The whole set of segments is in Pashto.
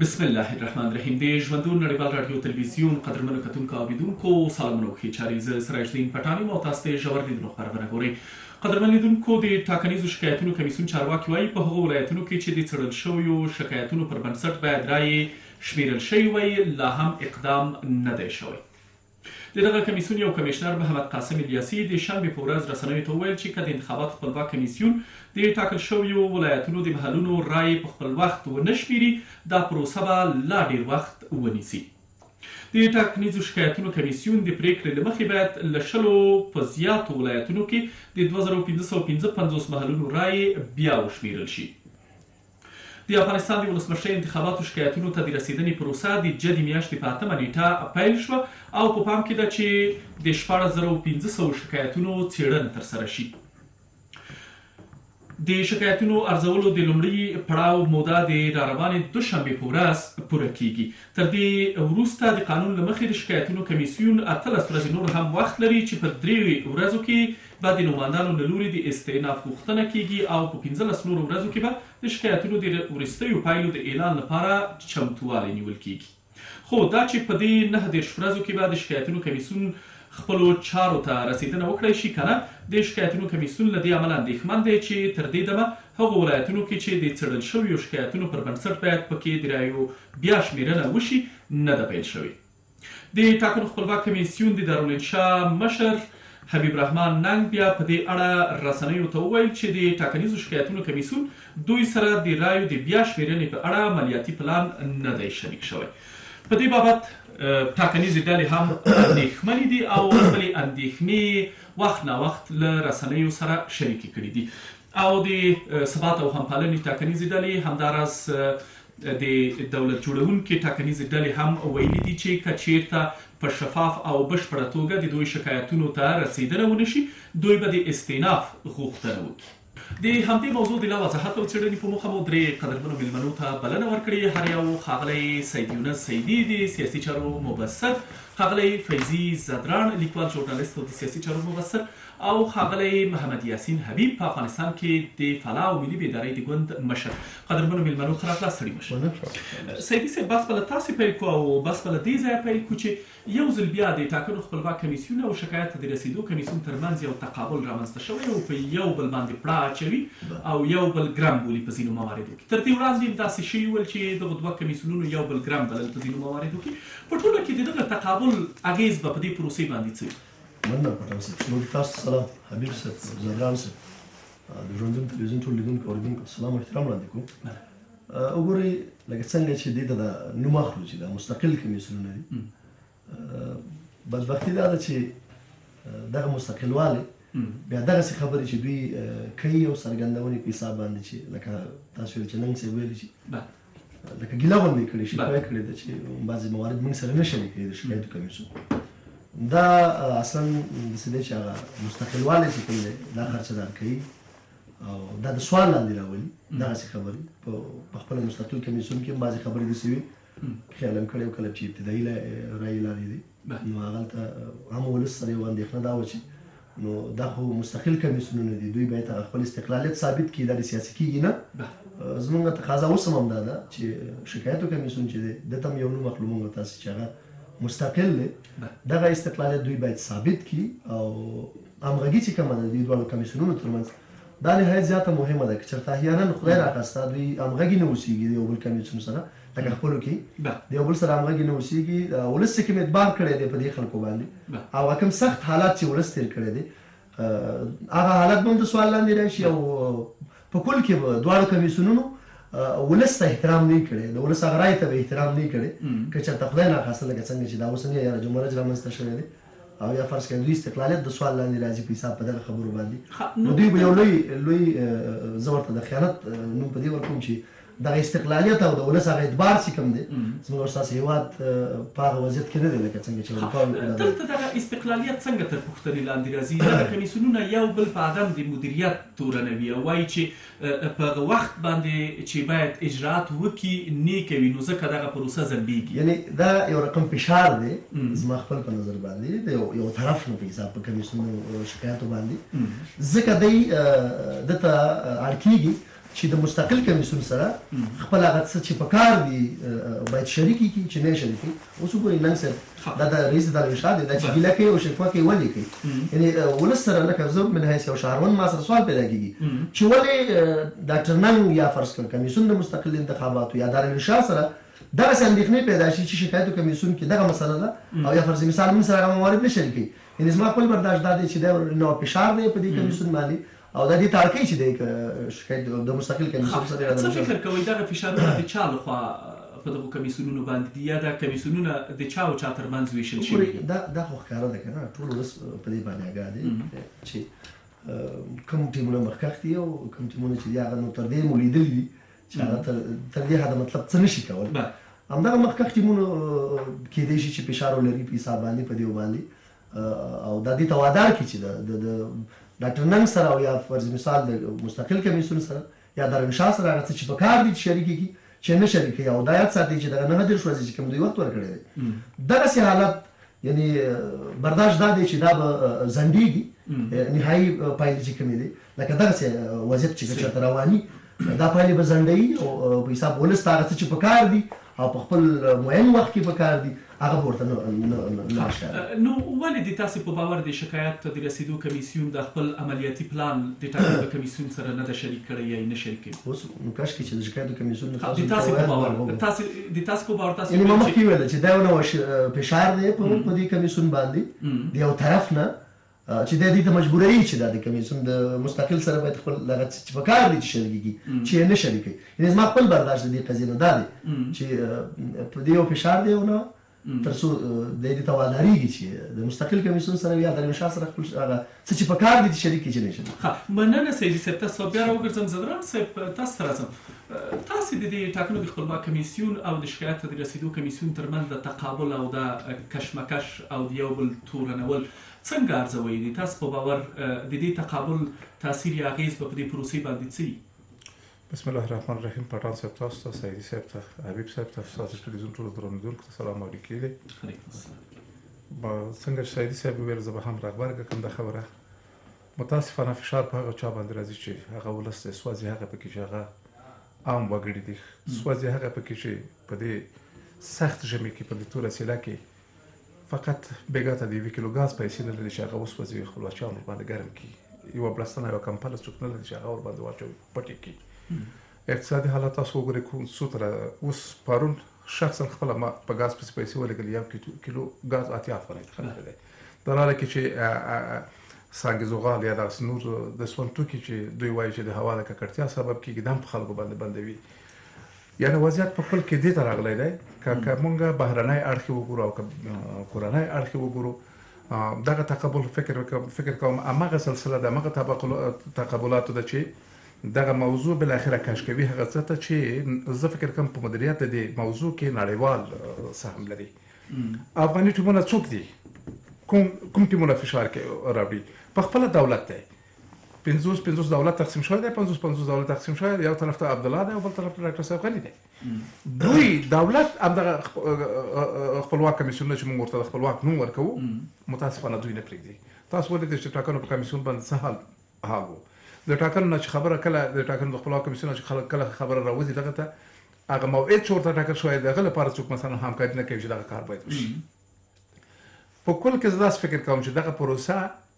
بسم الله الرحمن الرحیم د ژوندون نړیوال راډیو تلویزیون قدرمنو کتونکو او لیدونکو سلامونه او ښې چارې زه سراج الدین پټان یم او تاسو ته ژور لیدلو خپرونه ګورئ قدرمن لیدونکو د ټاکنیزو شکایتونو کمیسیون چارواکي وایي په هغو ولایتونو کې چې د څېړل شویو شکایتونو پر بنسټ باید رایې شمیرل شوې وای لا هم اقدام نه دی شوی د دغه کمېسیون یو کمېشنر محمد قاسم الیاسي د شنبې په ورځ رسنیو ته وویل چې که د انتخاباتو خپلواک کمېسیون د ټاکل شویو ولایتونو د محلونو رایې په خپل وخت ونه شمېري، دا پروسه به لا ډېر وخت ونیسي. د ټاکنیزو شکایتونو کمېسیون د پرېکړې له مخې باید له شلو په زیاتو ولایتونو کې د دوه زره او پنځه سوه او پنځه پنځوس محلونو رایې بیا وشمېرل شي. د افغانستان د ولسمشرۍ انتخاباتو شکایتونو ته د رسېدنې پروسه د جدي میاشتې په اتمه نېټه پیل شوه او په پام کې ده چې د شپاړس زره او پنځه سوه شکایتونو څېړنه ترسره شي. د شکایتونو ارزولو د لومړي پړاو موده د راروانې دوشنبې په ورځ پوره کیږي تر دې وروسته د قانون له مخې د شکایتونو کمیسیون اتلس ورځې نور هم وخت لري چې په درې ورځو کې به د نوماندانو له لوري د استئناف غوښتنه کېږي او په پنځلس نورو ورځو کې به د شکایتونو د وروستیو پایلو د اعلان لپاره چمتووالی نیول کېږي. خو دا چې په دې نهه دېرش ورځو کې به د شکایتونو کمېسیون خپلو چارو ته رسېدنه وکړای شي که نه، د شکایتونو کمېسیون له دې امله اندېښمن دی چې تر دې دمه هغو ولایتونو کې چې د څېړل شویو شکایتونو پر بنسټ باید په کې د رایو بیا شمېرنه وشي، نه ده پیل شوې. د ټاکنو خپلواک کمېسیون د دارالانشاء مشر حبیب رحمان ننګ بیا په دې اړه رسنیو ته وویل چې د ټاکنیزو شکایتونو کمېسیون دوی سره د رایو د بیا شمېرنې په اړه عملیاتي پلان نه دی شریک شوی. په دې بابت ټاکنیزې ډلې هم اندېښمنې دي او خپلې اندېښنې یې وخت ناوخت له رسنیو سره شریکې کړې دي. او د ثبات او همپالنې ټاکنیزې ډلې همداراز د دولت جوړونکې ټاکنیزې ډلې هم ویلي دي چې که چیرته په شفاف او بشپړه توګه د دوی شکایتونو ته رسیدنه ونشي دوی به د استیناف غوښتنه وکړي. د همدې موضوع د لا وضاحت او څېړنې په موخه مو درې قدرمنو مېلمنو ته بلنه ورکړې، هر یو ښاغلی سید یونس سیدي د سیاسي چارو مبصر، ښاغلی فیضي ځدراڼ لیکوال، ژورنالیست او د سیاسي چارو مبصر او ښاغلی محمد یاسین حبیب په افغانستان کې د فلا او ملي بیدارۍ د ګوند مشر. قدرمنو میلمنو ښه راغلاست ستړي مه شئ. سیدي صیب بحث به له تاسې پیل کړو او بحث به له دې ځایه پیل کړو چې یو ځل بیا د ټاکنو خپلواک کمیسیون او شکایت ته د رسیدو کمیسیون تر منځ یو تقابل رامنځته شوی او په یو بل باندې پړه اچوي او یو بل ګرم بولي په ځینو مواردو کې تر دې وړاندې هم داسې شوي ول چې دغو دوه کمیسیونونو یو بل ګرم بلل په ځینو مواردو کې په ټوله کې د دغه تقابل اغیز به په دې پروسې باندې څه وي؟ مننه پټان صاحب نور تاسو سلام حبیب صاحب زرغان صاحب د ژوندون تلویزیون ټول لیدونکو اوریدونکو سلام او احترام وړاندې کوم وګورئ لکه څنګه چې دې ته د نوم اخلو چې دا مستقل کمیسیونونه دي بدبختي دا ده چې دغه مستقلواله بیا دغه څه خبرې چې دوی کوي او څرګندونې په حساب باندې چې لکه تاسو چې نن څه ویل چې لکه ګیله غوندې یې کړې، شکایه کړې ده چې بعضې موارد موږ سره نه شریکوي د شکایتو کمیسیون. دا اصلا داسې دی چې هغه مستقلوالی چې کوم دی دا خرچه دار کوي او دا د سوال لاندې راولي دغسې خبرې په په خپله مستقل کمیسیون کې هم بعضې خبرې داسې وي خیال هم کړی و کله چې ابتدایي رایې لارې دي نو هغلته عام ولس سره یوه اندېښنه دا وه چې نو دا خو مستقل کمېسیونونه دي، دوی باید هغه خپل استقلالیت ثابت کړي، دا دې سیاسي کېږي نه. زموږ تقاضا اوس هم همدا ده چې شکایتو کمېسیون چې دی، ده ته هم یو نوم اخلو موږ او تاسې چې هغه مستقل دی، دغه استقلالیت دوی باید ثابت کړي او همغږي چې کومه ده د دې دواړو کمېسیونونو تر منځ، دا نهایت زیاته مهمه ده، که چېرته احیاناً خدای ناخواسته دوی همغږي نه اوسېږي د یو بل کمېسیون سره، لکه خپلو کې د یو بل سره همغږي نه اوسېږي ولس چې کوم اعتبار کړی دی په دې خلکو باندې او کوم سخت حالات چې ولس تېر کړی دی هغه حالت به هم د سوال لاندې راشي او په کل کې به دواړو کمیسیونونو ولس ته احترام نه کړي د ولس هغه رایې ته به احترام نه کړي که چېرته خدای ناخواسته لکه څنګه چې دا اوسنی یاره جمهور رج رامنځته شوی دی او یا فرض کړئ د دوی استقلالیت د سوال لاندې راځي په حساب په دغه خبرو باندې نو دوی به یو لوی لوی زه ورته د خیانت نوم په دې ورکوم چې دغه استقلالیت او د ولس هغه اعتبار چې کوم دی زموږ او ستاسو هېواد په هغه وضعیت کې نه دی لکه څنګه چې اروپا او دا دلته دغه استقلالیت څنګه تر پوښتنې لاندې راځي دغه کمیسیونونه یو بل په عدم د مدیریت تورنوي او وایي چې په هغه وخت باندې چې باید اجراات وکړي نۀ کوي نو ځکه دغه پروسه ځنډېږي. یعنې دا یو رقم فشار دی زما خپل په نظر باندې د یو طرف نه په حساب په کمېسیون د شکایاتو باندې ځکه دی دۀ ته اړ کېږي چې د مستقل کمېسیون سره خپل هغه څه چې پکار دي باید شریک کړي چې نۀ شریکوي. اوس وګورئ ننګ صاحب دا د رئیس دعلوي شاه دی دا چې ګیله کوي او شکوه کوي ولې کوي یعنې ولس سره لکه زه من حیث یو شهروند ما سره سوال پیدا کیږي چې ولې ډاکټر ننګ یا فرض کړ کمیسیون د مستقل انتخاباتو یا دعلوي شاه سره دغسې اندېښنې پیدا شي چې شکایتو کمیسیون کې دغه مسله ده او یا فرض مثال موږ سره هغه موارد نه شریکوي یعنې زما خپل برداشت دا دی چې دا نوع فشار دی په دې کمیسیون باندې او دا دې تارکۍ چې دی که شکایت د مستقل کمیسیون سره څه فکر کوي دغه فشارونه د چا لخوا په دغو کمیسیونونو باندې دي یا دا کمیسیونونه د چا او چا ترمنځ ویشل شوي دي دا دا خو ښکاره ده کنه ټول ولس په دې باندې اګاه دی چې کوم ټیمونه مخکښ دي او کوم ټیمونه چې دی هغه نو تر دې مو لیدلی دي چې هغه تر دې حد مطلب څه نشي کول همدغه مخکښ ټیمونه کېدای شي چې فشار ولري په حساب باندې په دې باندې او دا دې ته وادار کړي چې د د ډاکټر ننګ سره او یا فرض مثال د مستقل کمېسیون سره یا د رنګشاه سره هغه څه چې په کار دي چې شریکې کړي چې نه شریکې کړي او دا یاد ساتي چې دغه نهه دېرش ورځې چې کوم دوی وخت ورکړی دی دغسې حالت یعنی برداشت دا دی چې دا به ځنډېږي نهایي پایلې چې کومې دي لکه دغسې وضعیت چې که چېرته رواني دا پایلې به ځنډوي او په حساب ولس ته هغه څه چې په کار دي او په خپل معین وخت کې په کار دي هغه به ورته نه نه ښکاري. نو ولې د تاسې په باور د شکایاتو ته د رسېدو کمېسیون دا خپل عملیاتي پلان د ټاکنو له کمېسیون سره نه ده شریک کړی یا یې نه شریکوي؟ اوس نو کاشکې چې د شکایاتو کمېسیون نه تاسو ته ووایم هغه به وو. تاسې د تاسې په باور تاسې ویل چې. یعنې ما مخکې ویل چې دا یو نوع فشار دی په دې کمېسیون باندې د یو طرف نه چی دی دی ته مجبوروی چی دا د کمیسیون د مستقل سره باید خپل دغه څه چی په کار دی چی شریکیږی چی یې نه شریکوی یعنی زما خپل برداشت د دی قضیې نه دا دی چی په دی یو فشار دی او نه تر څو دی دی ته واداریږی چی د مستقل کمیسیون سره یا د علم شاه سره خپل هغه څه چی په کار دی چی شریک چی نه شریک ښه مننه سیدی صاحب تاسو ته بیا راوګرځم ځدران صاحب تاسو ته راځم تاسو د دی ټاکنو د خپلواک کمیسیون او د شکایت ته د رسیدو کمیسیون ترمنځ د تقابل او د کشمکش او د یو بل تورنول څنګه ارزوئ؟ د تاسو په باور د دې تقابل تاثیر یا اغیز به په دې پروسې باندې څه وي؟ بسم الله الرحمن الرحیم پټان صاحب تاسو ته سعیدی صاحب ته حبیب صاحب ته تاسو ټلویزیون ټول درنودونکو ته سلام علیکم دی علیکم السلام با څنګه سعیدی صاحب ویل زه به هم راغبرګ کوم د خبره متاسفانه فشار په هغه چا باندې راځي چې هغه ولس د سوازي هغه پکې چې هغه عام وګړي دي سوازي هغه پکې چې په دې سخت ژمي کې په دې توره سیلا کې فقط بيګا ته د يوه کيلو ګاز پيسې نه لري چې هغه وسوځوي خپل بچيان ورباندې ګرم کړي یوه بړستنه یوه کمپله څوک نه لري چې هغه ورباندې واچوي پټې کړي اقتصادي حالات تاسو وګورئ کوم څو تر اوس پرون شخصا خپل ما په ګاز پسې پیسې ولګل یو کیلو ګاز اتیا افغانۍ ته خرج دی د لاره کې چې سنگ زغال یا د نور د سون توکي چې دوی وایي چې د هوا د ککړتیا سبب کیږي دم په خلکو باندې بندوي یعنې وضعیت په کل کې دې ته راغلی دی که که مونږ بهرنی اړخ یې وګورو او که کورنی اړخ یې وګورو دغه تقبل فکر فکر کوم همغه سلسله ده همغه تقبلاتو ده چې دغه موضوع بل اخره کش کوي هغه څه ته چې زه فکر کوم په مدیریت د دې موضوع کې نړیوال سهم لري افغاني ټیمونه څوک دي کوم کوم ټیمونه فشار کې راوړي په خپل دولت دی پنځوس پنځوس دولت تقسیم شوی دی پنځوس پنځوس دولت تقسیم شوی دی یو طرف ته عبدالله دی او بل طرف ته ډاکټر صاحب غني دی دوی دولت همدغه خپلواک کمیسیونونه چې موږ ورته د خپلواک نوم ورکوو متاسفانه دوی نه پرېږدي تاسو ولیدل چې ټاکنو په کمیسیون باندې څه حال حال وو د ټاکنو نه چې خبره کله د ټاکنو د خپلواک کمیسیون چې خلک کله خبره راوځي دغه ته هغه موعد چې ورته ټاکل شوی دغه لپاره څوک مثلا همکاري نه کوي چې دغه کار باید وشي په کل کې زه داسې فکر کوم چې دغه پروسه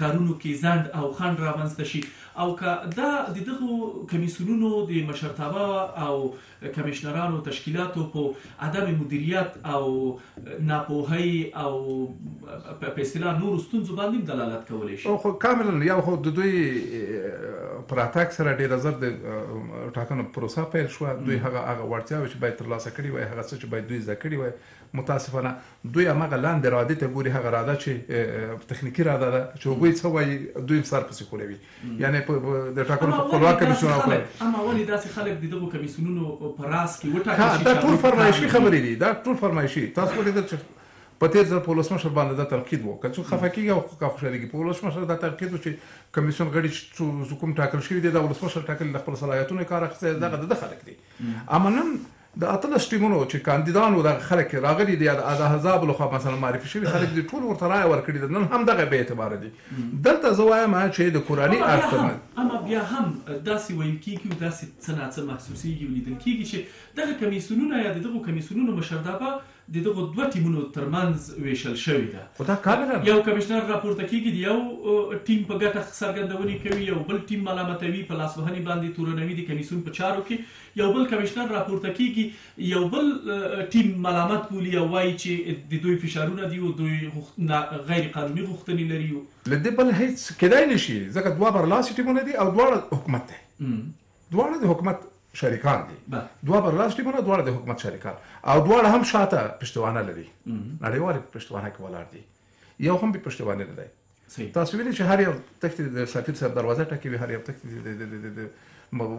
کارونو کې ځنډ او خنډ رامنځ ته شي او که دا د دغو کمېسیونونو د مشرتابه او کمېشنرانو تشکیلاتو په عدم مدیریت او ناپوهۍ او په اصطلاح نورو ستونزو باندې دلالت کولی شي. خو کاملا یو خو د دوی په راتګ سره ډېره زر د ټاکنو پروسه پیل شوه، دوی هغه هغه وړتیاوې چې باید ترلاسه کړې وای، هغه څه چې باید دوی زده کړي وای، متاسفانه دوی هماغه لاندې رادې ته ګوري هغه راده چې تخنیکی راده ده چې هغوی څه وایي دوی هم سر پسې ښوروي یعنی د ټاکنو په خپلواک کمیسیون او اما ولې داسې خلک د دغو کمیسیونونو په راس کې وټاکل شي دا ټول فرمایشي خبرې دي دا ټول فرمایشي تاسو ولیدل چې په تیر ځل په ولسمشر باندې د تنقید وکړ چې خفه کیږي او خو خوشاله کیږي په ولسمشر د تنقید چې کمیسیون غړي چې کوم ټاکل شوی دی د ولسمشر ټاکل د خپل صلاحیتونو کار اخیسته دغه د خلک دی امنن د اتلس ټیمونو چې کاندیدان وو دغه خلک یې راغلي دي یا د احزابو لخوا مثلا معرفي شوي خلک دي ټولو ورته رایه ورکړې ده نن هم دغه بې اعتباره دي دلته زه وایم چې د کورني اړخ ترمنځ. اما بیا هم داسې ویل کیږي او داسې څه ناڅه محسوسیږي او لیدل کیږي چې دغه کمیسیونونه یا د دغو کمیسیونونو مشردابه د دغو دوه ټیمونو تر منځ ویشل شوې ده. یو کمشنر راپورته کیږي د یو ټیم په ګټه څرګندونې کوي، یو بل ټیم ملامتوي، په لاس وهنې باندې تورنوي، د کمیسیون په چارو کې یو بل کمشنر راپورته کیږي، یو بل ټیم ملامت بولي او وایي چې د دوی فشارونه دي او دوی غیر قانوني غوښتنې لري. له دې بل هیڅ کیدای نشي ځکه دوه برلاسي ټیمونه دي او دواړه حکومت دی. دواړه د حکومت شریکان دي دوه برلاس ټیمونه دواړه د حکومت شریکان او دواړه هم شاته پښتوانه لري نړیوال په پښتوانه کې ولاړ دي یو هم په پښتوانه نه دی تاسو ویلي چې هر یو تخت د سفیر صاحب دروازه ټکوي هر یو تخت د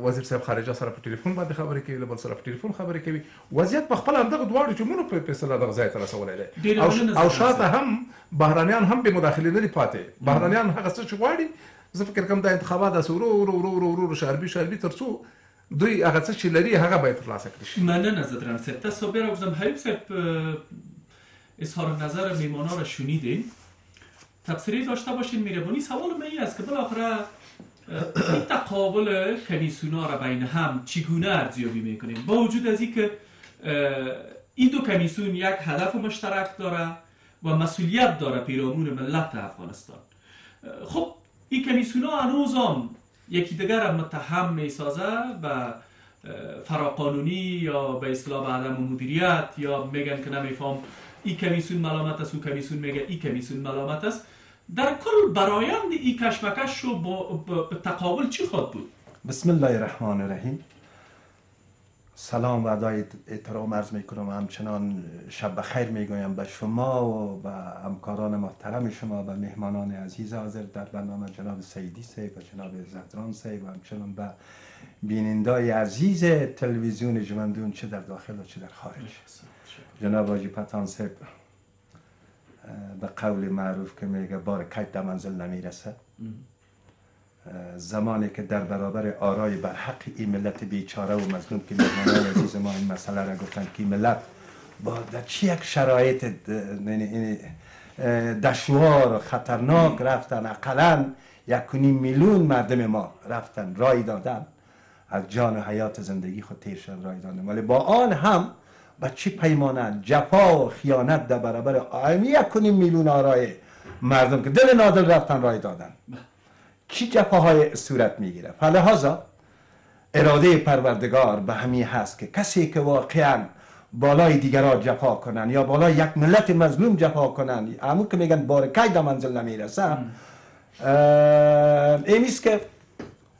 وزیر صاحب خارجه سره په ټلیفون باندې خبرې کوي له بل سره په ټلیفون خبرې کوي وضعیت په خپل همدغه دواړو ټیمونو په فیصله دغه ځای ته رسولی دی او شاته هم بهرانیان هم به مداخله نه لري پاتې بهرانیان هغه څه چې غواړي زه فکر کوم دا انتخابات داسې ورو ورو ورو ورو ورو شاربي شاربي تر څو دوی هغه څه چې لري هغه باید ترلاسه کړی شي مننه زدران صاحب تاسو بیا راوګزم حبیب صاحب اظهار نظر میمانا را شنیدین تبصری داشته باشین میربانی سوال من این است که بالاخره این تقابل کمیسیونا را بین هم چگونه ارزیابی میکنیم با وجود از اینکه این دو کمیسیون یک هدف مشترک داره و مسئولیت داره پیرامون ملت افغانستان خب این کمیسیونا هنوز یکی دیگر را متهم می سازه و فراقانونی یا به اصطلاح عدم مدیریت یا میگن که نمیفهم ای کمیسون ملامت است او کمیسون میگه ای کمیسون ملامت است در کل برایند ای کشمکش رو با تقابل چی خواد بود بسم الله الرحمن الرحیم سلام و ادای احترام عرض می کنم همچنان شب بخیر می به شما و به همکاران محترم شما و مهمانان عزیز حاضر در برنامه جناب سیدی سی و جناب زدران سی و همچنان به بینندای عزیز تلویزیون جمندون چه در داخل و چه در خارج جناب آجی پتان به قول معروف که میگه بار کج در منزل نمیرسه زمانی که در برابر آرای برحق این ملت بیچاره و مظلوم که مهمانان عزیز ما این مسئله را گفتن که ملت با در چی یک شرایط یعنی- یعنی، دشوار و خطرناک رفتن اقلا یک میلیون مردم ما رفتن رای دادن از جان و حیات زندگی خود تیر رای دادن ولی با آن هم با چی پیمانه جفا و خیانت در برابر آیمی یعنی یک میلیون آرای مردم که دل نادل رفتن رای دادن بله. کی جفه صورت میگیره هزا اراده پروردگار به همین هست که کسی که واقعا بالای دیگرها جفا کنن یا بالای یک ملت مظلوم جفا کنن امو که میگن بارکی دا منزل نمیرسه اینیست که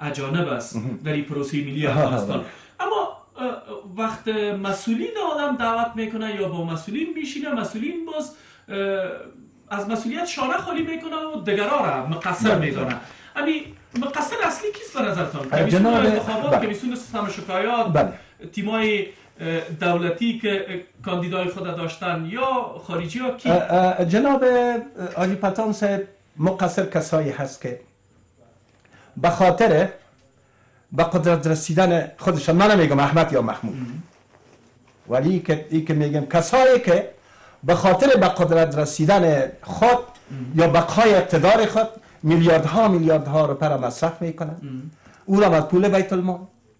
اجانب است در پروسه ملی افغانستان اما وقت مسئولین آدم دعوت میکنه یا با مسئولین میشینه مسئولین باز از مسئولیت شانه خالی میکنه و دگرا را مقصر بله. میدانه امی مقصر اصلی کیست به نظرتان کمیسیون انتخابات بله. کمیسیون سیستم شکایات بله. تیمای دولتی که کاندیدای خود داشتن یا خارجی ها کی جناب آجی پتان صاحب مقصر کسایی هست که به خاطر به قدرت رسیدن خودشان من نمیگم احمد یا محمود ولی که ای که میگم کسایی که به خاطر به قدرت رسیدن خود یا بقای اقتدار خود میلیاردها میلیاردها رو پر مصرف میکنن او را از پول بیت المال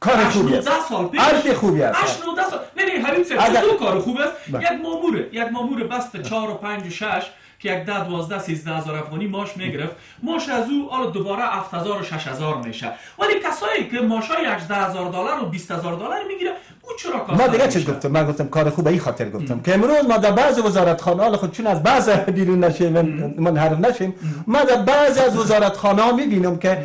کار خوبی است. 18 سال پیش. البته خوبی است. 8 19 سال. ببین حبیب صاحب اگر... چطور کار خوب است؟ بله. یک مامور یک مامور بس به 4 و 5 و 6 که یک 10 12 13 هزار افغانی معاش میگرفت معاش از او حالا دوباره 7000 و 6000 میشه ولی کسایی که معاشای 18000 دلار و 20000 دلار میگیره او چرا کار ما دیگه چی گفتم من گفتم کار خوب به این خاطر گفتم که امروز ما در بعض وزارت خانه حالا خود چون از بعض بیرون نشیم منحرف نشیم ما در بعض از وزارت خانه ها میبینم که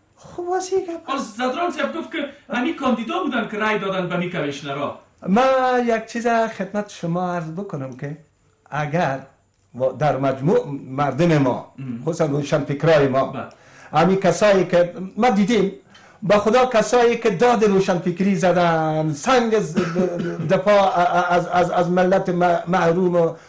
خب وسیگه پس زدران صاحب گفت که همی کاندیدا بودن که رای دادن به می کمیشنرا ما یک چیز خدمت شما عرض بکنم که اگر در مجموع مردم ما خصوصا روشن فکرای ما بله. همی کسایی که ما دیدیم به خدا کسایی که داد روشن فکری زدن سنگ دفاع از, از, از ملت محروم و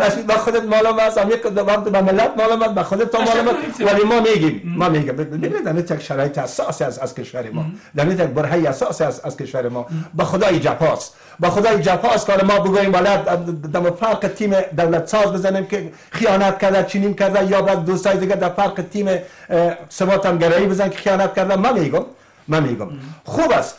رشید با خودت معلوم است همین که دو وقت به ملت معلوم است به خودت معلوم است ولی ما میگیم ما میگیم ببینید در یک شرایط اساسی از از کشور ما در یک برهه اساسی از از کشور ما به خدای جفاست به خدای جفاست کار ما بگوییم والا در فرق تیم دولت ساز بزنیم که خیانت کرده چینیم کرده یا بعد دوستای دیگه در فرق تیم سباتان گرایی بزن که خیانت کرده من میگم من میگم خوب است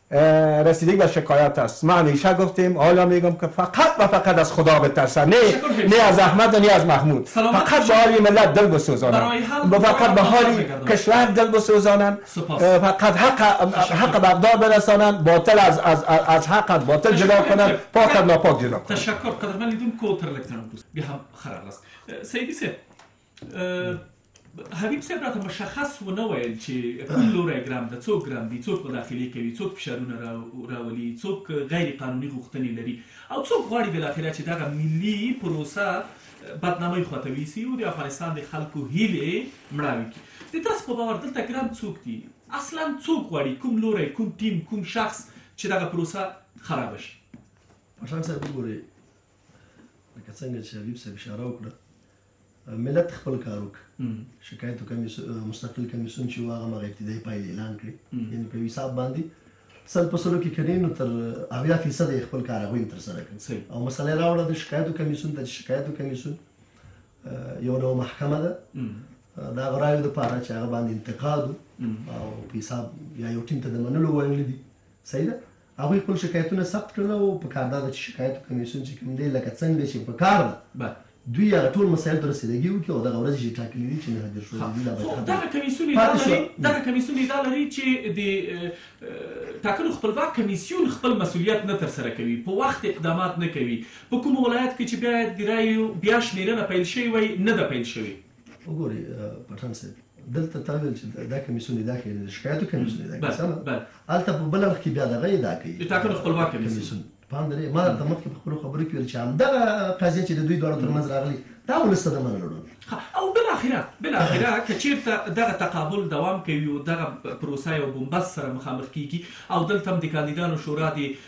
رسیدگی به شکایت است ما همیشه گفتیم حالا میگم که فقط و فقط از خدا بترسه نه نه از احمد و نه از محمود فقط به حال ملت دل بسوزانن فقط به حال کشور دل بسوزانن فقط حق حق بغداد برسانن باطل از از از حق باطل جدا کنن پاک از ناپاک جدا کنن تشکر قدرمن لیدون کو تر لکتن به هم خراب است سیدی سه حبیب صاحب راته مشخص ونه ویل چې کوم لوري ګرام د څوک ګرام دي څوک مداخله کوي څوک فشارونه راولي څوک غیر قانوني غوښتنې لري او څوک غواړي بل اخره چې دغه ملي پروسه بدنامي خوتوي سي او د افغانستان د خلکو هیله مړاوي کی د تاسو په باور دلته ګرام څوک دي اصلا څوک غواړي کوم لوري کوم ټیم کوم شخص چې دغه پروسه خراب شي مشال صاحب وګورئ لکه څنګه چې حبیب صاحب اشاره وکړه ملت خپل کار وک شکایتو کمیسون مستقل کمیسون چې واغه مغه ابتدایي پایلې اعلان کړي یعنی په حساب باندې سل په سلو کې کني نو تر اویا فیصد خپل کار غوین تر سره کړ او مسله راوړه د شکایتو کمیسون ته شکایتو کمیسون یو نو محکمه ده دا غرايو د پاره چې هغه باندې انتقاد او په حساب یا یو ټیم ته د منلو وړ نه دي صحیح ده هغوی خپل شکایتونه ثبت کړل او په کار دا ده چې شکایتو کمېسیون چې کوم دی لکه څنګه چې په کار ده دوی هغه ټول مسایلو ته رسیدګي وکړي او دغه ورځې چې ټاکلې دي چې نهه دېرش ورځې دي لا باید ختمې شي. پاتې شوه. خو دغه کمېسیون ادعا لري چې د ټاکنو خپلواک کمېسیون خپل مسوولیت نه تر سره کوي، په وخت اقدامات نه کوي، په کوم ولایت کې چې باید د رایو بیا شمېرنه پیل شوې وای نه ده پیل شوې. وګوري پټان صاحب دلته تا ویل چې دا کمیسیون ادعا کوي د شکایتو کمیسیون ادعا کوي سم ده الته په بل اړخ کې بیا دغه ادعا کوي د ټاکنو خپلواک کمیسیون پام درې ما درته مخکې په خپل خبرو کې ویل چې همدغه قضیه چې د دوی دواړو ترمنځ راغلي دا ولس ته د منلو ډول او بل اخره بل اخره که چیرته دغه تقابل دوام کوي او دغه پروسه یو بنبست سره مخامخ کیږي او دلته هم د کاندیدانو شورا د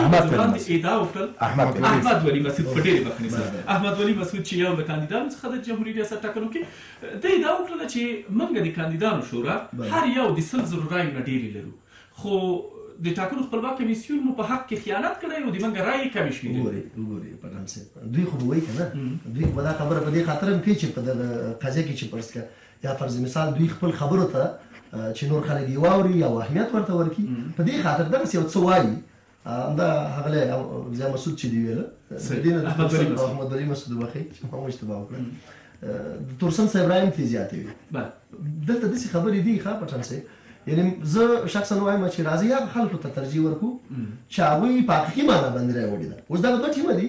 احمد ولي مسعود دا وکړل احمد احمد ولي مسعود په ډېرې بخښنې سره احمد ولي مسعود چې یو له کاندیدانو څخه د جمهوري ریاست ټاکنو کې دی دا وکړل چې موږ د کاندیدانو شورا هر یو د سل زرو رایو نه ډېرې لرو خو د ټاکنو خپلواک کمیسیون مو په حق کې خیانت کړی او د منګه رائے کمی شوې وګوري وګوري په نام سي دوی خو وایي کنه دوی خو دا خبره په دې خاطر هم کوي چې په دغه قضیه کې چې پرسکه یا فرض مثال دوی خپل خبرو ته چې نور خلک یې واوري یا واهمیت ورته ورکړي په دې خاطر دغه یو څه وایي همدا هغله ضیا مسعود چې دی ویل د دین د تورسن او احمد ولی مسعود بخی چې ما مو اشتباه وکړه د تورسن صاحب رایم تی زیاتې وي دلته د څه خبرې دی ښه پټن سي یعنی زه شخصا وایم چې راځي هغه خلکو ته ترجیح ورکو چې هغه په حقیقي معنی باندې راوړي دا اوس دا دوه ټیمه دي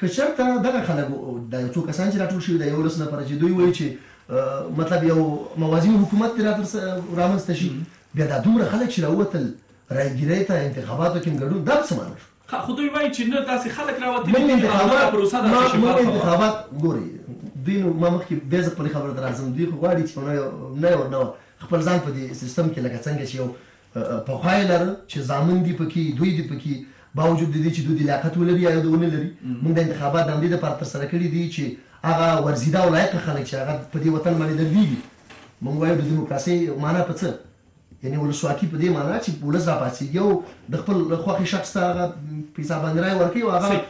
که چرته دغه خلګ دا یو څو کسان چی راټول شوی دا یو لس نفره چی دوی وایی چی مطلب یو موازین حکومت دی رامنځ ته شی بیا دا دومره خلګ چی راووتل رای ګیری ته انتخاباتو کی هم ګډون دا په څه معنی شو؟ ښه خو دوی وایی چی نه داسی خلګ راوتلی دی او نه دا پروسه داسی شفافه وه. مونږ انتخابات ګوری دوی نو ما مخکی بیا زه خپلی خبری ته راځم دوی خو غواړی چی په نوی نوی ورنوه خپل ځان په دی سیستم کی لکه څنګه چی یو پخوا یې لاره چې زامن دي پکې، دوی دي پکې، باوجود د دې چې دوی لیاقت ولري یا د ونه لري، موږ دا انتخابات د همدې لپاره تر سره کړي دي چې هغه ورزیده او لایقه خلک چې هغه په دې وطن باندې دردیږي، موږ وایو د دیموکراسۍ مانا په څه؟ یعنې ولسواکي په دې مانا چې ولس راپاڅیږي او د خپل خوښې شخص ته هغه په حساب باندې رایه ورکوي او هغه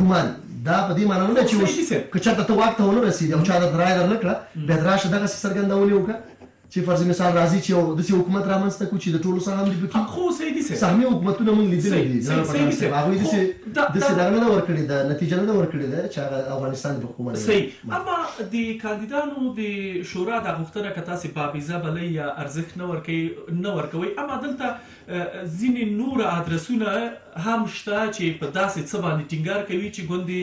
ګوماري، دا په دې مانا نه ده چې اوس که چېرته ته واک ته ونه رسېدې او چا درته رایه درنه کړه بیا راشه دغسې څرګندونې وکړه چی فرض مثال راځی چی یو دسی حکومت رامنځ ته کړو چی د ټولو سهم دی پکی خو سیدی صاحب سهمی حکومتونه مونږ لیدلی دی ګرانه پټان صاحب هغوی دسی دسی دغه نه ده ورکړی ده نتیجه نه ده ورکړی ده چی هغه افغانستان دی پکی ومنی صحیح اما د کاندیدانو د شورا دا غوښتنه که تاسی بابیزه بلی یا ارزښت نه ورکوی نه ورکوی اما دلته ځینی نور ادرسونه هم شته چی په داسی څه باندی ټینګار کوی چی ګوندی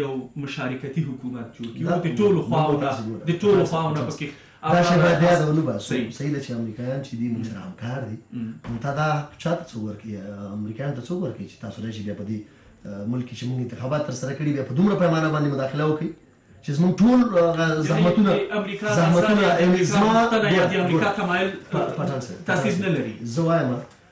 یو مشارکتی حکومت جوړ کی او د ټولو خواو نه د ټولو خواو نه پکې دا شی باید یاد ونه باسو صحیح ده چې امریکایان چې دی موږ سره همکار دي او تا دا حق چاته څو ورکی امریکایان ته څو ورکی چې تاسو راشي بیا په دې ملک چې موږ انتخابات تر سره کړی بیا په دومره پیمانه باندې مداخله وکړي چې زمونږ ټول زحمتونه زحمتونه زما د امریکا تمایل تاثیر نه لري زه وایم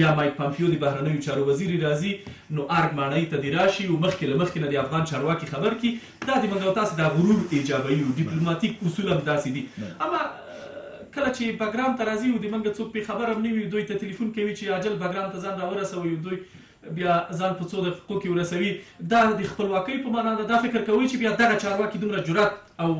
یا مایک پمپیو د بهرنیو چارو وزیری راځی نو ارګ ماڼی ته دی راشی او مخکی له مخکی نه دی افغان چارواکی خبر کی دا دی منګه او تاسی دا غرور ایجابوی او دیپلوماتیک اصول هم داسی دی اما کله چی بګرام ته راځی او دی منګه څوک پی خبر هم نه وی دوی ته تلیفون کوی چی عاجل بګرام ته ځان راورسوی او دوی بیا ځان په څو دقیقو کی ورسوی دا دی خپلواکی په معنا ده دا فکر کوی چی بیا دغه چارواکی دومره جرات او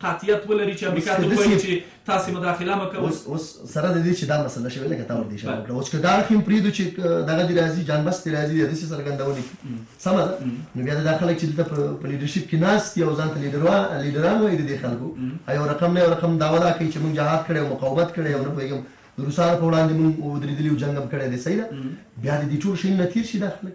قاطعیت ولري چې امریکا ته ووايي چې تاسې مداخله مه کوئ. اوس اوس سره د دې چې دا مسله شوې لکه تا ورته اشاره وکړه اوس که دا اړخ هم پرېږدو چې دغه دې راځي جانبست دې راځي داسې څرګندونې کوي سمه ده نو بیا دا خلک چې دلته په لیډرشپ کې ناست دي او ځان ته لیډران لیډران وایي د دې خلکو او یو رقم نه یو رقم دعوا دا کوي چې موږ جهاد کړی او مقاومت کړی او نه پوهېږم د روسانو په وړاندې موږ ودرېدلي یو جنګ هم کړی دی صحیح ده بیا دې دې ټول شیونه تېر شي دا خلک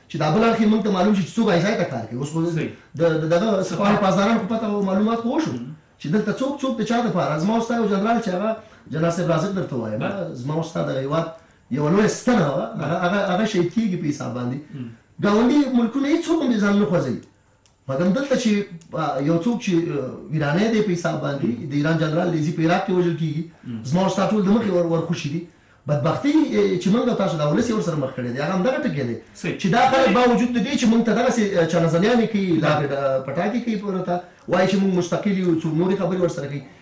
چې دا بل اړخ یې موږ ته معلوم شي چې څوک ځای ته کار کوي اوس خو د دغه سپاه پاسداران خو پته او معلومات خو وشو چې دلته څوک څوک د چا دپاره زما او ستا یو جنرال چې هغه جنرال صاحب رازق درته وایم زما او ستا دغه هېواد یو لوی ستن هغه هغه شهید کیږي په حساب باندې ګاونډي ملکونه هیڅوک هم ځان نه خوځوي مګم دلته چې یو څوک چې ایرانی دی په حساب باندې د ایران جنرال لیزي په عراق کې وژل کیږي زما او ستا ټول د مخې ور خوشي دي بدبختی چې موږ تاسو دا ولسی ور سره مخ کړی دی هغه همدغه ټکی دی چې دا خلک با وجود د دې چې موږ ته دغه سي چانزنیان کوي لا پټاکی کوي پرته وایي چې موږ مستقلی یو څو نور خبرې ور سره کوي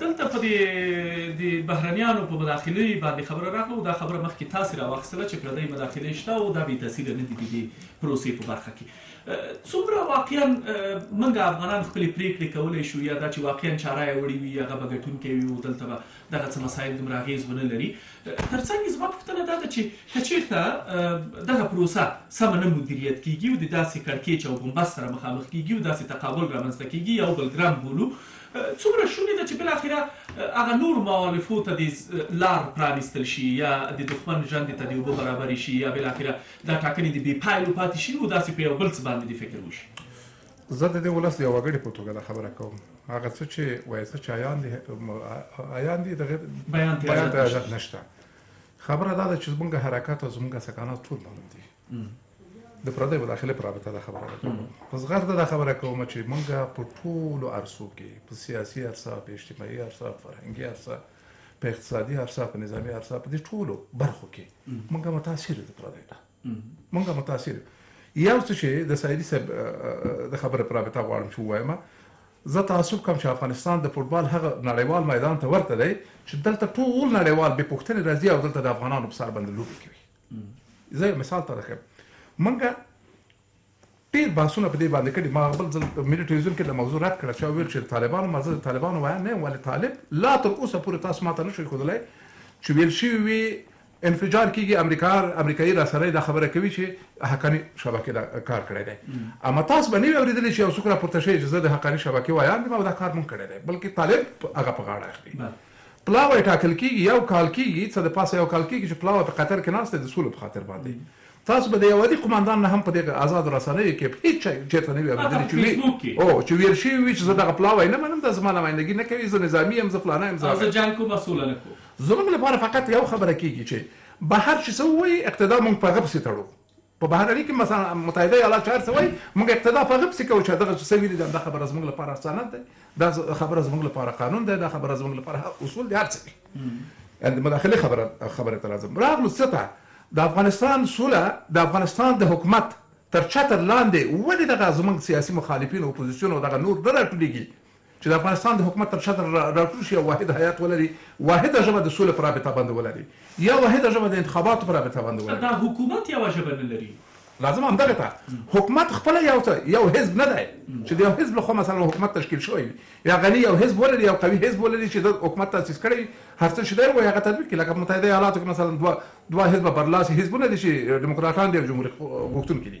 دلته په دې د بهرنیانو په مداخلي باندې خبره راغله او دا خبره مخکې تاسې راواخیستله چې پردۍ مداخلې شته او دا بې تاثیره نه دي د دې پروسې په برخه کې څومره واقعا موږ افغانان خپلې پریکړې کولی شو یا دا چې واقعا چاره یې وړې وي هغه به ګټونکی وي او دلته به دغه څه مسایل دومره اغېز ونه لري ترڅنګ یې زما پوښتنه دا ده چې که چېرته دغه پروسه سمه نه مدیریت کېږي او د داسې کړکېچ او بمبست سره مخامخ کېږي او داسې تقابل رامنځته کېږي یو بل ګرم بولو څومره شونې ده چې بالاخره هغه نورو مؤالفو ته دې لار پرانیستل شي یا د دښمن ژرندې ته دې اوبه برابرې شي یا بالاخره دا ټاکنې دې بې پایلو پاتې شي او داسې په یو بل څه باندې دې فکر وشي؟ زه د دې ولس د یو وګړي په توګه دا خبره کوم هغه څه چې وایي څه چې عیان دي عیان دي د غیر بیان ته ارزښت نشته خبره دا ده چې زمونږ حرکت او زمونږ سکانات ټول معلوم دي د پردیو داخله په رابطه دا خبره کوم په زغرده دا خبره کوم چې مونږه په ټولو ارسو کې په سیاسي ارسا په اجتماعي ارسا په فرهنګي ارسا په اقتصادي ارسا په نظامی ارسا په دې ټولو برخو کې مونږه متاثر دي پردیو ته مونږه متاثر یو څه چې د سایدي صاحب د خبره پر رابطه غواړم چې وایم زه تعصب کوم چې افغانستان د فوټبال هغه نړیوال میدان ته ورته دی چې دلته ټول نړیوال به پښتني راځي او دلته د افغانانو په سر باندې لوبي کوي زه یو مثال ته راخم منګه ډیر باسونه په دې باندې کړي ما بل ځل ملي ټلویزیون کې د موضوع رد کړه چې ویل چې طالبانو مزه طالبانو وای نه ولې طالب لا تر اوسه پورې تاسو ماته نشئ خودلای چې ویل شي وی انفجار کیږي امریکا امریکایي را سره دا خبره کوي چې حقاني شبکه دا کار کړی دی اما تاسو باندې اوریدل چې یو څوک را پورته شي چې زه د حقاني شبکه وایم دا کار مونږ کړی دی بلکې طالب هغه په غاړه اخلي پلاوی ټاکل کیږي یو کال کیږي څه د پاسه یو کال کیږي چې پلاوی په قطر کې ناست دی د سولې په خاطر باندې تاسو به د یو عادي قوماندان نه هم په دغه ازادو رسنیو کې هیڅ چا چیرته نه وي اوریدلي چې وي او چې ویل شوي وي چې زه دغه پلاوی نه منم دا زما نمایندګي نه کوي زه نظامي یم زه فلانه یم زه جنګ کوم سوله نه کوم زموږ لپاره فقط یو خبره کیږي چې بهر چې څه ووایي اقتدا موږ په هغه پسې تړو. په بهرني کې مثلا متحده ایالات چې هر څه وایي موږ اقتدا په هغه پسې کوو چې دغه څه ویلي دي همدا خبره زموږ لپاره سند دی دا خبره زموږ لپاره قانون دی دا خبره زموږ لپاره اصول دي هر څه دي یعنې د مداخلې خبره خبرې ته راځم راغلو څه ته د افغانستان سوله د افغانستان د حکومت تر چتر لاندې ولې دغه زموږ سیاسي مخالفین اپوزیسیون او دغه نور نه راټولیږي چې د افغانستان د حکومت تر چتر راټول شي او واحد هیات ولري، واحده ژبه د سولې په رابطه باندې ولري یا واحده ژبه د انتخاباتو په رابطه باندې ولري. دا حکومت یوه ژبه نه لري. لازم همدغه ته حکومت خپله یو څه یو حزب نه دی چې د یو حزب له خوا مثلا حکومت تشکیل شوی وي یا غني یو حزب ولري یو قوي حزب ولري چې د حکومت تاسیس کړی وي هر څه چې دی وایي هغه تطبیق کړي لکه په متحده ایالاتو کې مثلا دوه دوه حزبه برلاسي حزبونه دي چې ډیموکراټان دي او جمهوري غوښتونکي دي.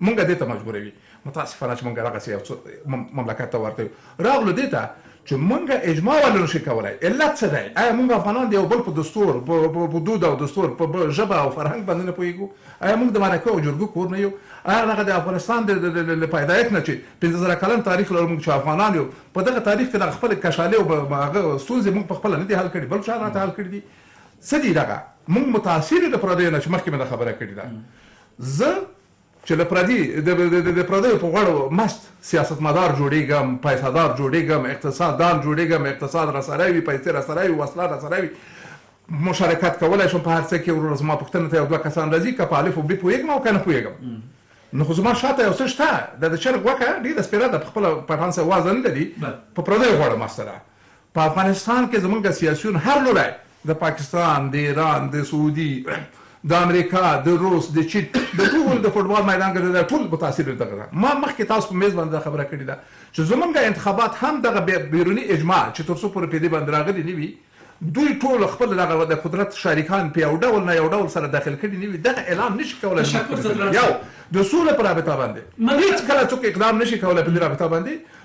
مونږ دې ته مجبوروي متاسفانه چې مونږ دغسې یو څه مملکت ته ورته یو راغلو دې ته چې مونږ اجماع ولې نشو کولای علت څه دی ایا مونږ افغانان د یو بل په دستور په دود او دستور په ژبه او فرهنګ باندې نه پوهیږو ایا مونږ د مرکو او جرګو کور نه یو ایا دغه د افغانستان د له پیدایښت نه چې پنځه زره کلن تاریخ لرو مونږ چې افغانان یو په دغه تاریخ کې دغه خپل کشالې او هغه ستونزې مونږ په خپله نه دي حل کړي بل چا راته حل کړي دي څه دي دغه مونږ متاثر یو د پردیو نه چې مخکې مې دا خبره کړې ده زه چې له پردي د پردیو په غوړو مست سیاستمدار جوړېږم، پیسه دار جوړېږم، اقتصاد دان جوړېږم، اقتصاد راسره وي، پیسې راسره وي، وسله راسره وي، مشارکت کولای شم په هر څه کې، وروره زما پوښتنې ته یو دوه کسان راځي، که په الف و بي پوهېږم او که نه پوهېږم، نو خو زما شاته یو څه شته، دا د چرګ غوښه ډېره سپېره ده، په خپله پټان صاحب وازه نه لري، په پردیو غوړو مسته ده. په افغانستان کې زمونږ سیاسیون هر لوری د پاکستان، د ایران، د سعودی، د امریکا، د روس، د چین د ټول د فوټبال میدان ګرځیدلی ټول متاثر دي دغه ځان ما مخکې تاسو په میز باندې دا خبره کړی ده چې زمونږ انتخابات هم دغه بیرونی اجماع چې تر څو پورې پدی باندې راغلی نه وی دوی ټول خپل دغه د قدرت شریکان په یو ډول نه یو ډول سره داخل کړی نه وی دغه اعلام نشي کولای زمونږ یو د سولې په رابطه باندې هیڅ کله څوک اقدام نشي کولای پدی رابطه باندې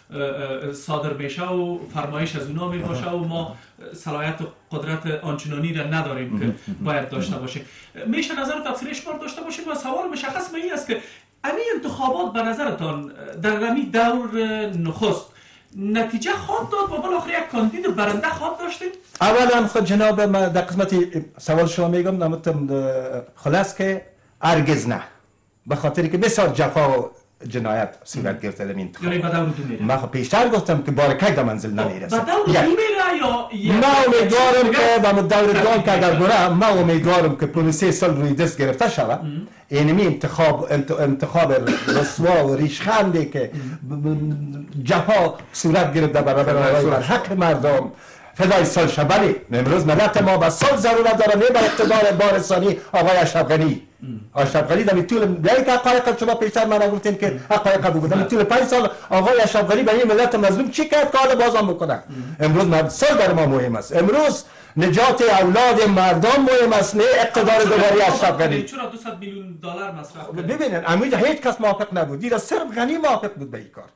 صادر میشه و فرمایش از اونا می باشه و ما صلاحیت و قدرت آنچنانی را نداریم که باید داشته باشیم میشه نظر تفسیر شما داشته باشیم و سوال مشخص می است که امی انتخابات به نظرتان در امی دور نخست نتیجه خواهد داد و بالاخره یک کاندید برنده خواهد داشتیم اولا خود جناب من در قسمت سوال شما میگم نمتم خلاص که هرگز نه به خاطر که بسیار جفا و جنایت صورت گرفته در این یعنی انتخابات به دور دو میره من خب پیشتر گفتم که بارکک به منزل به نمیرسه دور دو یک میره یا یک ما دور یک چیز امیدوارم دیگه که است به مو دور در دوم که اگر نتیجه گناه ما امیدوارم که پنج سه سال روی دست گرفته شود ام. اینمی انتخاب انت- انتخاب رسوا و ریشخندی که ب- ب- جفا صورت گرفت در برابر فدای آقای بر صلح حق شود. مردم فدای سال شود بله امروز ملت ما به صلح ضرورت داره نه به اقتدار بارستانی آقای اشرف غنی اشرف غنی د میتیول بیای که حقایق ات شما پیشتر معنا گفتین که حقایق بگو در میتیول پنج سال آقای اشرف غنی به این ملت مظلوم چی کرد که حالا بازم بکنه امروز مرد سال بر ما مهم است امروز نجات اولاد مردم مهم است نه اقتدار دوباره اشرف غنی چرا 200 میلیون دلار مصرف کرد ببینید امروز هیچ کس موافق نبود دیگه صرف غنی موافق بود به این کار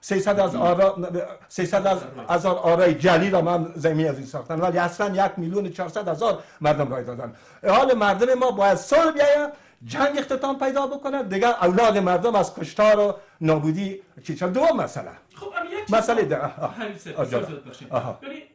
سیصد از آرا سیصد از هزار آرای جلی را من زمین از این ساختن ولی اصلا یک میلیون چهارصد هزار مردم رای دادن حال مردم ما باید صلح بیاید جنگ اختتام پیدا بکنه دیگه اولاد مردم از کشتار و نابودی چیچا دوم مسئله خب مسئله ده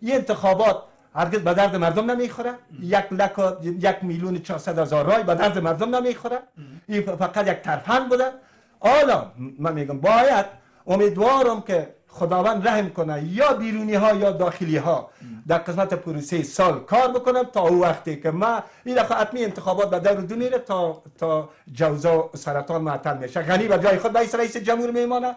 این انتخابات هرگز به درد مردم نمیخوره یک لک یک میلیون 400 هزار رای به درد مردم نمیخوره این فقط یک ترفند بوده حالا من میگم باید امیدوارم که خداوند رحم کنه یا بیرونی ها یا داخلی ها در قسمت پروسه سال کار بکنم تا او وقتی که ما این دفعه اتمی انتخابات به دور میره تا تا جوزا سرطان معطل میشه غنی به جای خود رئیس رئیس جمهور میمانه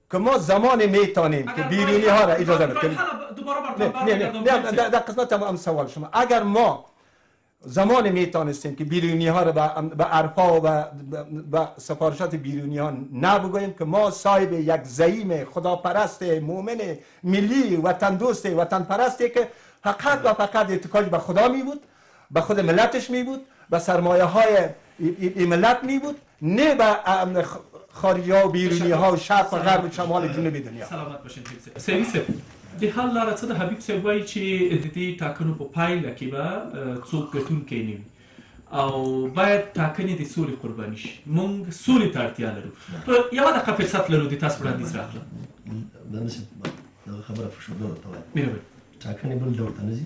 که ما زمان میتانیم که بیرونی ها را اجازه بدیم دوباره نه در قسمت هم سوال شما اگر ما زمان میتانستیم که بیرونی ها رو به ارپا و به سفارشات بیرونی ها نبگوییم که ما صاحب یک زعیم خداپرست مؤمن ملی وطن دوست وطن پرستی که فقط و فقط اتکاج به خدا می بود به خود ملتش می بود به سرمایه های ای ملت می بود نه به خارجی ها و بیرونی ها و شرق و غرب و شمال و جنوب دنیا سلامت باشین سیدی صاحب د حل لاره څه د حبیب صاحب وایي چې د دې ټاکنو په پایله کې به څوک ګټونکی نه وي او باید ټاکنې د سولې قرباني شي مونږ سولې ته اړتیا لرو په یوه دقیقه فرصت لرو د تاسو وړاندیز راکړم دا نشي دغه خبره په شوګر ته وایي ټاکنې بل ډول ته نه ځي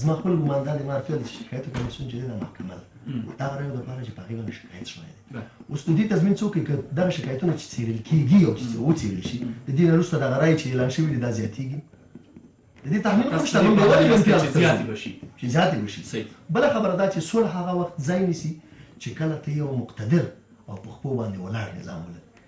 زما خپل ګمان دا دی ما راتلل چې شکایت کمیسیون چې دی دا محکمه ده د هغه رایو لپاره چې په هغې باندې شکایت شوی دی اوس د دې تضمین څوک کوي که دغه شکایتونه چې څېړل کېږي او چې وڅېړل شي د دې نه وروسته دغه رایې چې اعلان شوي دي دا زیاتېږي د دې تحمیل خو شته موږ یوازې منفي اړخ ته زیاتې بشي چې زیاتې بشي بله خبره دا چې صلح هغه وخت ځای نیسي چې کله ته یو مقتدر او په خپو باندې ولاړ نظام ولري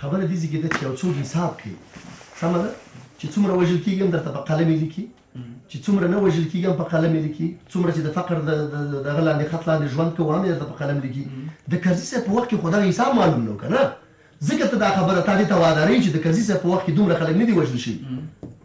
خبره دې ځکه ده چې یو څوک حساب کوي سمه ده چې څومره وژل کیږي هم درته په قلم لیکي چې څومره نه وژل کیږي هم په قلم لیکي څومره چې د فقر د دغه لاندې خط لاندې ژوند کوو هم درته په قلم لیکي د کرزي صاحب په وخت کې خو دغه حساب معلوم نه که نه ځکه ته دا خبره تا دې ته واداري چې د کرزي صاحب په وخت کې دومره خلک نه دي وژل شوي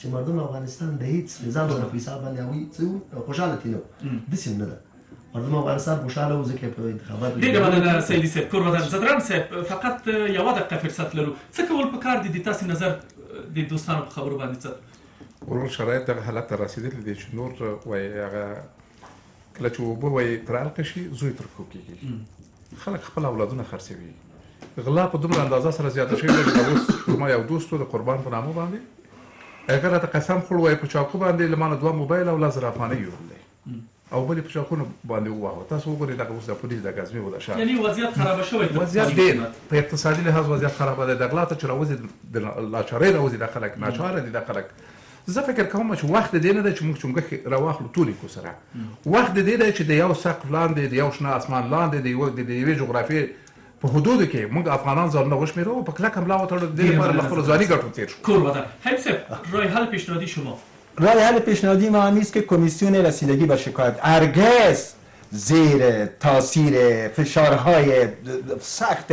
چې مردم افغانستان د هیڅ نظام سره په حساب باندې هغوی څه خوشاله ترې نه وو داسې هم نه ده مردم افغانستان خوشاله وو ځکه په انتخاباتو کې ډېره مننه سیدي صاحب کور ودان ځدراڼ صاحب فقط یوه دقیقه فرصت لرو څه کول پکار دي د تاسو نظر د دوستانو په خبرو باندې څه ورور شرایط دغه حالت ته رسېدلي دي چې نور وایي هغه کله چې اوبه وای تر القه شي زوی تر پښو کېږي خلک خپل اولادونه خرڅوي غلا په دومره اندازه سره زیاته شوې ده چې اوس زما یو دوست د قربان په نامه باندې هغه راته قسم خوړ وای په چاقو باندې له مانه دوه موبایل او لس زره افغانۍ یوړل دی او بلې په چاقونو باندې وواهه تاسو وګورئ دغه اوس د پولیس د ګزمې ولا شهر یعنی وضعیت خراب شوی دی وضعیت ډېر په اقتصادي لحاظ وضعیت خراب دی د غلا ته چې راوځي د لاچارۍ راوځي د خلک ناچاره دي د خلک زه فکر کوم چې وخت د دې نه دی چې موږ چونګښې راواخلو تورې کو سره وخت د دې دی چې د یو سقف لاندې د یو شنه اسمان لاندې د یوه د یوې جغرافیې په حدودو کې موږ افغانان ځانونه وشمېرو او په کلکه ملا وتړو د دې لپاره له خپلو ځاني ګټو تېر شو. کور ودان حبیب صاحب رای حل پیشنهادی شما. رای حل پیشنهادی ما این است که کمیسیون رسیدگی به شکایت هرگز زیر تاثیر فشارهای سخت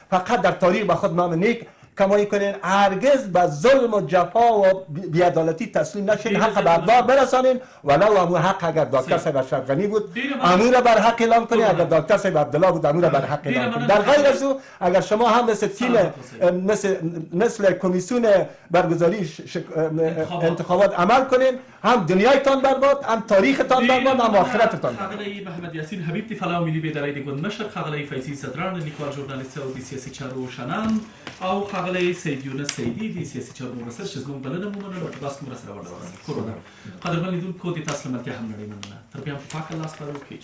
فقط در تاریخ به خود نام نیک کمایی کنین هرگز به ظلم و جفا و بیعدالتی تسلیم نشین حق به حقدار برسانین ولو امو حق اگر دکتر صاحب اشرف غنی بود امو را بر حق اعلام کنین اگر دکتر صاحب عبدالله بود امو را بر حق اعلام کنین در غیر از او اگر شما هم مثل تیم مثل مثل کمیسیون برگزاری انتخابات عمل کنین هم دنیای تان برباد هم تاریخ تان برباد هم آخرت تان برباد. ښاغلی محمد یاسین حبیب د فلاح ملي بیدارۍ د ګوند مشر، ښاغلی فیضي ځدراڼ لیکوال، ژورنالیست او د سیاسي چارو شنن او ښاغلی سید یونس سیدي د سیاسي چارو مبصر چې زموږ بلنه مو منله په بحث کې مو راسره ونډه واخیسته. کور ودان. قدرمن لیدونکو د تاسو له ملتیا هم نړۍ مننه. تر بیا هم په پاکه الله سپارو. کیچ.